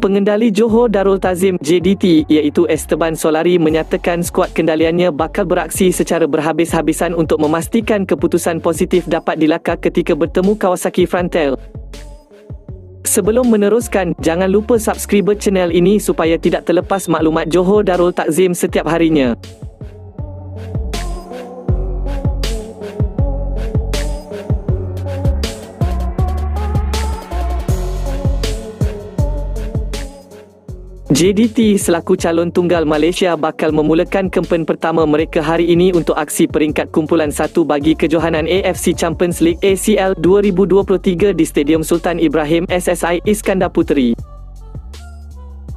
Pengendali Johor Darul Tazim JDT iaitu Esteban Solari menyatakan skuad kendaliannya bakal beraksi secara berhabis-habisan untuk memastikan keputusan positif dapat dilakar ketika bertemu Kawasaki Frontale. Sebelum meneruskan, jangan lupa subscribe channel ini supaya tidak terlepas maklumat Johor Darul Tazim setiap harinya. JDT selaku calon tunggal Malaysia bakal memulakan kempen pertama mereka hari ini untuk aksi peringkat kumpulan satu bagi kejohanan AFC Champions League ACL 2023 di Stadium Sultan Ibrahim SSI Iskandar Puteri.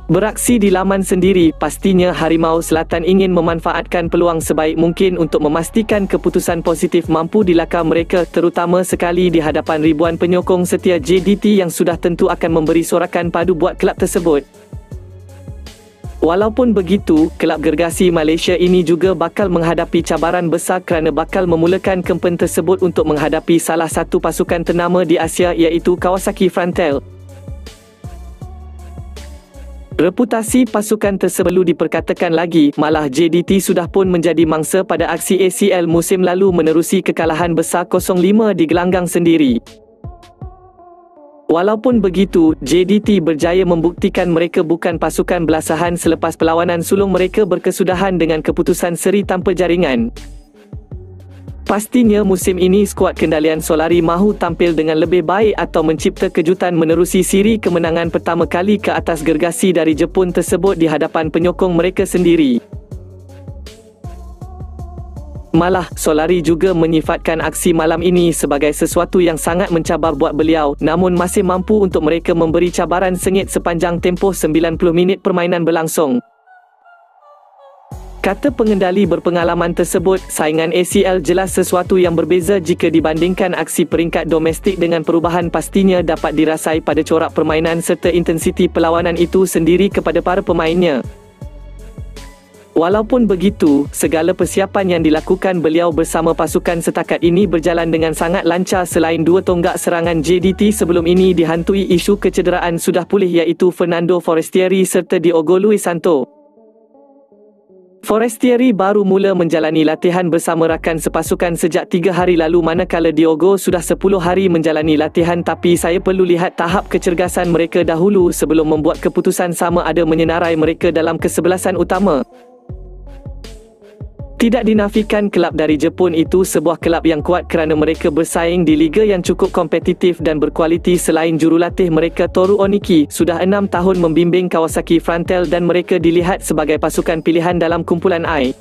Beraksi di laman sendiri, pastinya Harimau Selatan ingin memanfaatkan peluang sebaik mungkin untuk memastikan keputusan positif mampu dilakar mereka terutama sekali di hadapan ribuan penyokong setia JDT yang sudah tentu akan memberi sorakan padu buat kelab tersebut. Walaupun begitu, kelab gergasi Malaysia ini juga bakal menghadapi cabaran besar kerana bakal memulakan kempen tersebut untuk menghadapi salah satu pasukan ternama di Asia iaitu Kawasaki Frontale. Reputasi pasukan tersebut diperkatakan lagi, malah JDT sudah pun menjadi mangsa pada aksi ACL musim lalu menerusi kekalahan besar 0-5 di gelanggang sendiri. Walaupun begitu, JDT berjaya membuktikan mereka bukan pasukan belasahan selepas perlawanan sulung mereka berkesudahan dengan keputusan seri tanpa jaringan. Pastinya musim ini skuad kendalian Solari mahu tampil dengan lebih baik atau mencipta kejutan menerusi siri kemenangan pertama kali ke atas gergasi dari Jepun tersebut di hadapan penyokong mereka sendiri. Malah, Solari juga menyifatkan aksi malam ini sebagai sesuatu yang sangat mencabar buat beliau namun masih mampu untuk mereka memberi cabaran sengit sepanjang tempoh 90 minit permainan berlangsung. Kata pengendali berpengalaman tersebut, saingan ACL jelas sesuatu yang berbeza jika dibandingkan aksi peringkat domestik dengan perubahan pastinya dapat dirasai pada corak permainan serta intensiti perlawanan itu sendiri kepada para pemainnya. Walaupun begitu, segala persiapan yang dilakukan beliau bersama pasukan setakat ini berjalan dengan sangat lancar selain dua tonggak serangan JDT sebelum ini dihantui isu kecederaan sudah pulih iaitu Fernando Forestieri serta Diogo Luis Santo. Forestieri baru mula menjalani latihan bersama rakan sepasukan sejak tiga hari lalu manakala Diogo sudah sepuluh hari menjalani latihan tapi saya perlu lihat tahap kecergasan mereka dahulu sebelum membuat keputusan sama ada menyenarai mereka dalam kesebelasan utama. Tidak dinafikan kelab dari Jepun itu sebuah kelab yang kuat kerana mereka bersaing di liga yang cukup kompetitif dan berkualiti selain jurulatih mereka Toru Oniki sudah enam tahun membimbing Kawasaki Frontale dan mereka dilihat sebagai pasukan pilihan dalam kumpulan I.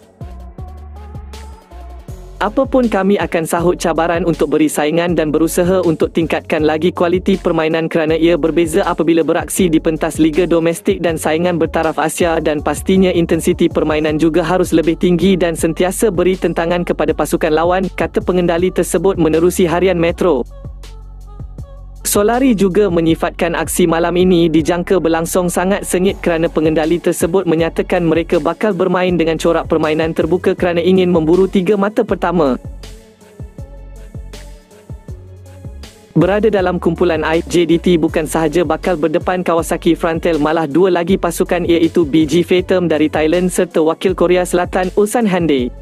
Apapun kami akan sahut cabaran untuk beri saingan dan berusaha untuk tingkatkan lagi kualiti permainan kerana ia berbeza apabila beraksi di pentas liga domestik dan saingan bertaraf Asia dan pastinya intensiti permainan juga harus lebih tinggi dan sentiasa beri tentangan kepada pasukan lawan, kata pengendali tersebut menerusi harian Metro. Solari juga menyifatkan aksi malam ini dijangka berlangsung sangat sengit kerana pengendali tersebut menyatakan mereka bakal bermain dengan corak permainan terbuka kerana ingin memburu tiga mata pertama. Berada dalam kumpulan I, JDT bukan sahaja bakal berdepan Kawasaki Frontale malah dua lagi pasukan iaitu BG Phantom dari Thailand serta wakil Korea Selatan Ulsan Hyundai.